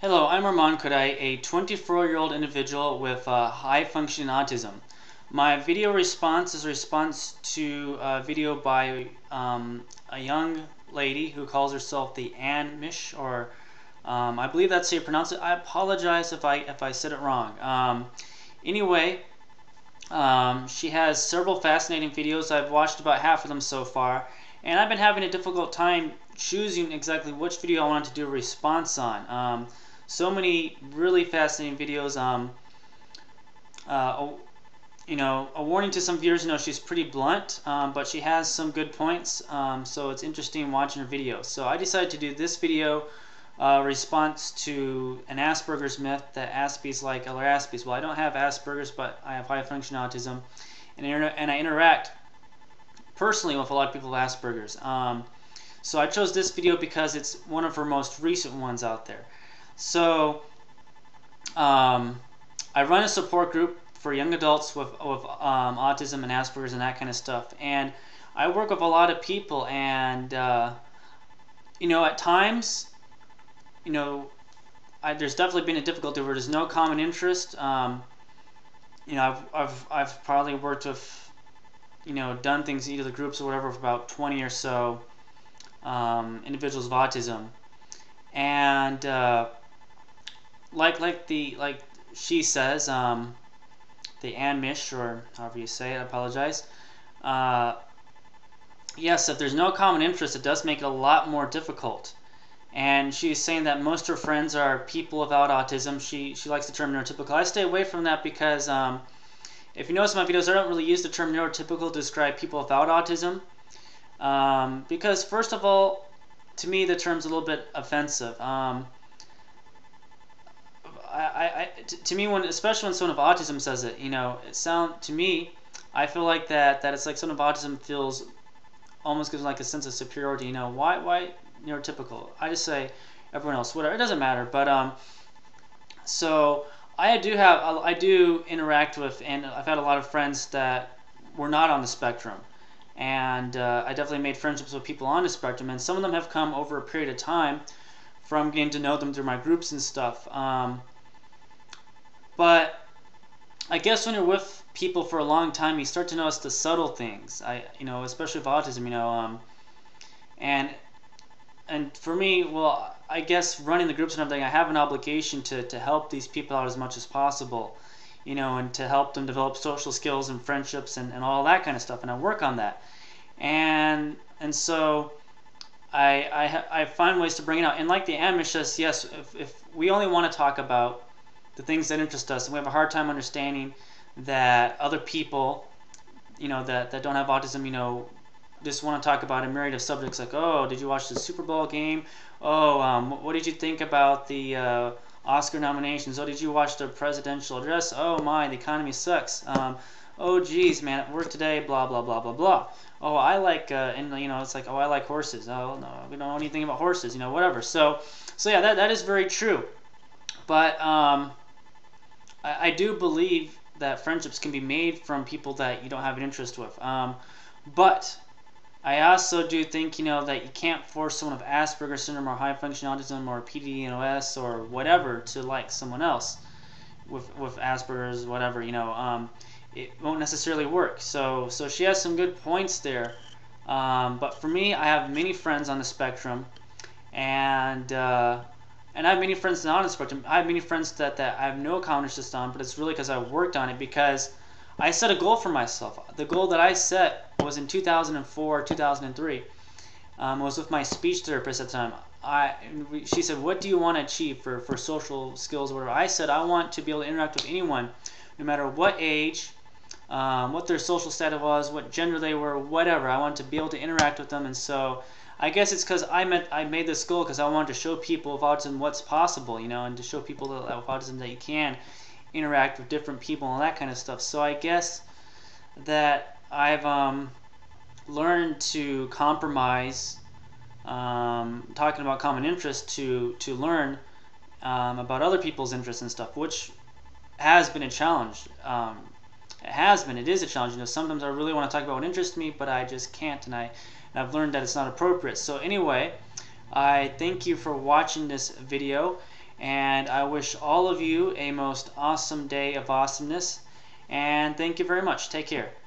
Hello, I'm Arman Khodaei, a 24-year-old individual with uh, high-functioning autism. My video response is a response to a video by um, a young lady who calls herself the AnMish, or um, I believe that's how you pronounce it. I apologize if I if I said it wrong. Um, anyway, um, she has several fascinating videos. I've watched about half of them so far, and I've been having a difficult time choosing exactly which video I want to do a response on. So many really fascinating videos. Um, uh, you know, a warning to some viewers, you know, she's pretty blunt, um, but she has some good points, um, so it's interesting watching her videos. So I decided to do this video uh, response to an Asperger's myth that Aspies like other Aspies. Well, I don't have Asperger's, but I have high function autism, and, and I interact personally with a lot of people with Asperger's. Um, so I chose this video because it's one of her most recent ones out there. So um, I run a support group for young adults with, with um, autism and Asperger's and that kind of stuff. And I work with a lot of people, and uh, you know, at times, you know, I, there's definitely been a difficulty where there's no common interest. Um, you know, I've, I've, I've probably worked with, you know, done things either the groups or whatever for about 20 or so um, individuals with autism, and uh, like like the like she says, um, the AnMish or however you say it, I apologize. Uh, yes, if there's no common interest, it does make it a lot more difficult. And she's saying that most of her friends are people without autism. She she likes the term neurotypical. I stay away from that because um, if you notice my videos, I don't really use the term neurotypical to describe people without autism. Um, because first of all, to me the term's a little bit offensive. Um, I, I, to me, when especially when someone with autism says it, you know, it sound to me, I feel like that that it's like someone with autism feels almost gives like a sense of superiority. You know, why why neurotypical? I just say everyone else, whatever. It doesn't matter. But um, so I do have I do interact with, and I've had a lot of friends that were not on the spectrum, and uh, I definitely made friendships with people on the spectrum, and some of them have come over a period of time from getting to know them through my groups and stuff. Um, but I guess when you're with people for a long time, you start to notice the subtle things. I, you know, especially with autism, you know, um, and and for me, well, I guess running the groups and everything, I have an obligation to to help these people out as much as possible, you know, and to help them develop social skills and friendships and, and all that kind of stuff, and I work on that, and and so. I, I, I find ways to bring it out. And like the AnMish says, yes, if, if we only want to talk about the things that interest us, and we have a hard time understanding that other people, you know, that, that don't have autism, you know, just want to talk about a myriad of subjects like, oh, did you watch the Super Bowl game? Oh, um, what did you think about the uh, Oscar nominations? Oh, did you watch the presidential address? Oh my, the economy sucks. Um, oh geez, man, at work today, blah blah blah blah blah. Oh, I like, uh, and you know, it's like, oh, I like horses. Oh no, we don't know anything about horses, you know, whatever. So, so yeah, that that is very true. But um, I, I do believe that friendships can be made from people that you don't have an interest with. Um, but I also do think, you know, that you can't force someone with Asperger's syndrome or high functioning autism or PDD-NOS or whatever to like someone else with with Asperger's, whatever, you know, um, it won't necessarily work. So so she has some good points there. Um, but for me, I have many friends on the spectrum, and uh, and I have many friends not on the spectrum. I have many friends that, that I have no counter system, on, but it's really because I worked on it because I set a goal for myself. The goal that I set was in 2004, 2003. Um, was with my speech therapist at the time. I, she said, "What do you want to achieve for, for social skills, whatever?" I said, "I want to be able to interact with anyone, no matter what age, um, what their social status was, what gender they were, whatever. I want to be able to interact with them." And so I guess it's because I meant I made this goal because I wanted to show people with autism what's possible, you know, and to show people that with autism that you can interact with different people and that kind of stuff. So I guess that I've um, learned to compromise, um, talking about common interests, to to learn um, about other people's interests and stuff, which has been a challenge. Um, it has been. It is a challenge. You know, sometimes I really want to talk about what interests me, but I just can't, and I and I've learned that it's not appropriate. So anyway, I thank you for watching this video And I wish all of you a most awesome day of awesomeness. And thank you very much. Take care.